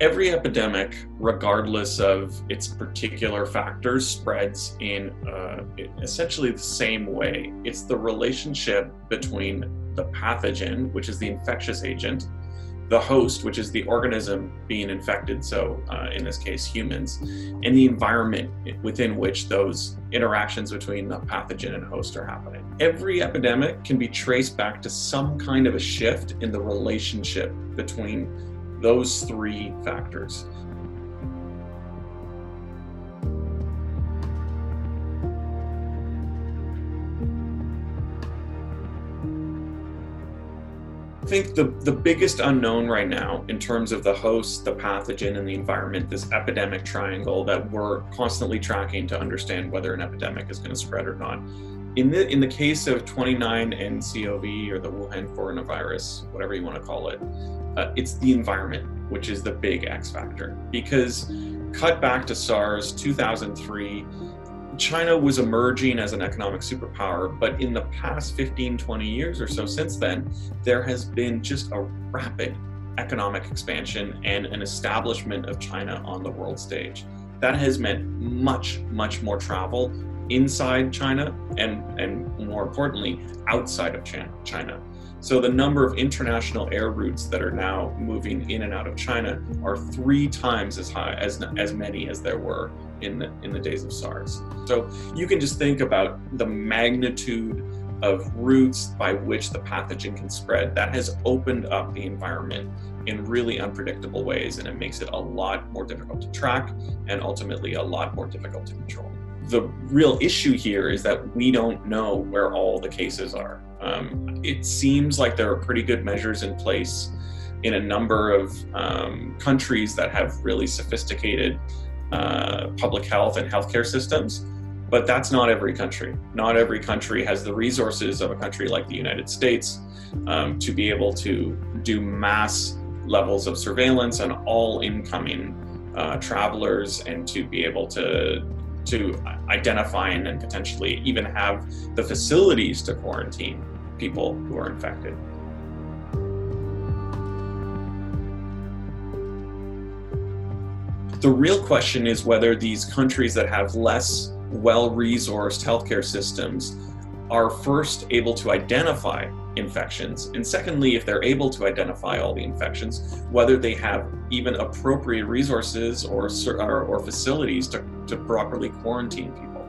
every epidemic, regardless of its particular factors, spreads in uh, essentially the same way. It's the relationship between the pathogen, which is the infectious agent, the host, which is the organism being infected, so uh, in this case, humans, and the environment within which those interactions between the pathogen and host are happening. Every epidemic can be traced back to some kind of a shift in the relationship between those three factors. I think the, the biggest unknown right now in terms of the host, the pathogen, and the environment, this epidemic triangle that we're constantly tracking to understand whether an epidemic is going to spread or not. In the in the case of 29 nCoV or the Wuhan coronavirus, whatever you want to call it, uh, it's the environment which is the big X factor. Because cut back to SARS 2003, China was emerging as an economic superpower, but in the past 15, 20 years or so since then, there has been just a rapid economic expansion and an establishment of China on the world stage. That has meant much, much more travel inside China and, and more importantly, outside of China. So the number of international air routes that are now moving in and out of China are three times as high as as many as there were in the in the days of SARS. So you can just think about the magnitude of routes by which the pathogen can spread. That has opened up the environment in really unpredictable ways, and it makes it a lot more difficult to track and ultimately a lot more difficult to control. The real issue here is that we don't know where all the cases are. Um, it seems like there are pretty good measures in place in a number of um, countries that have really sophisticated uh, public health and healthcare systems. But that's not every country. Not every country has the resources of a country like the United States um, to be able to do mass levels of surveillance on all incoming uh, travelers and to be able to to identify and potentially even have the facilities to quarantine people who are infected. The real question is whether these countries that have less well resourced healthcare systems are first able to identify infections, and secondly, if they're able to identify all the infections, whether they have even appropriate resources or, or, or facilities to, to properly quarantine people.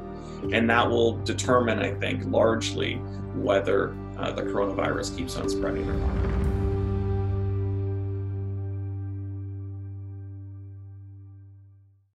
And that will determine, I think, largely whether uh, the coronavirus keeps on spreading or not.